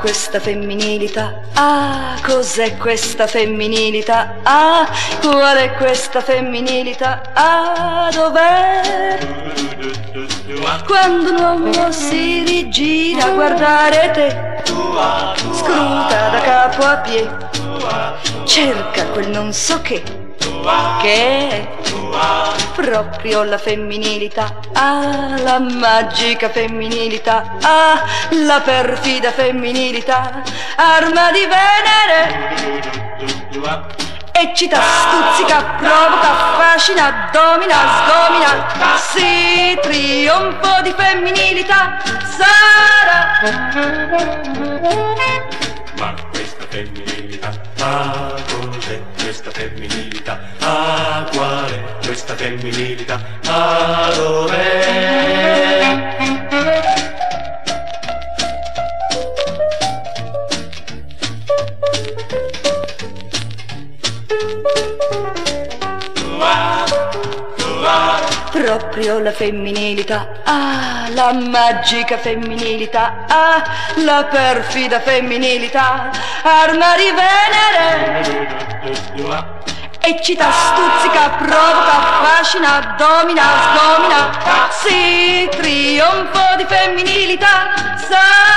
questa femminilità? Ah, cos'è questa femminilità? Ah, qual è questa femminilità? Ah, dov'è? Quando un uomo si rigira a guardare te, scruta da capo a piedi, cerca quel non so che, che è? Proprio la femminilità, ah, la magica femminilità, ah, la perfida femminilità, arma di Venere. Eccita, stuzzica, provoca, affascina, domina, sdomina, sì, trionfo di femminilità. Sarà. Ma questa femminilità, ah, cos'è questa femminilità? Ah, quale questa femminilità? Ah, dov'è? Proprio la femminilità, ah, la magica femminilità, ah, la perfida femminilità, arma di Venere. Eccita, stuzzica, provoca, affascina, domina, sdomina, sì, trionfo di femminilità. Femminilità